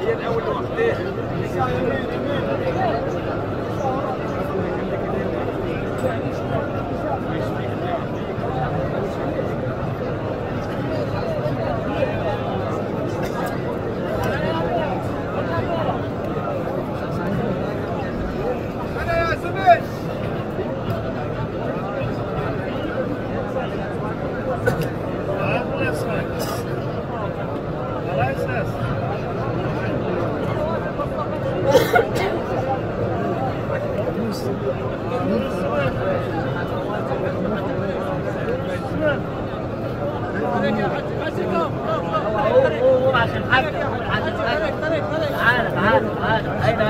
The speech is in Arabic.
هي الاول لوحدها عشان حاجة عشان حاجة تعال تعال تعال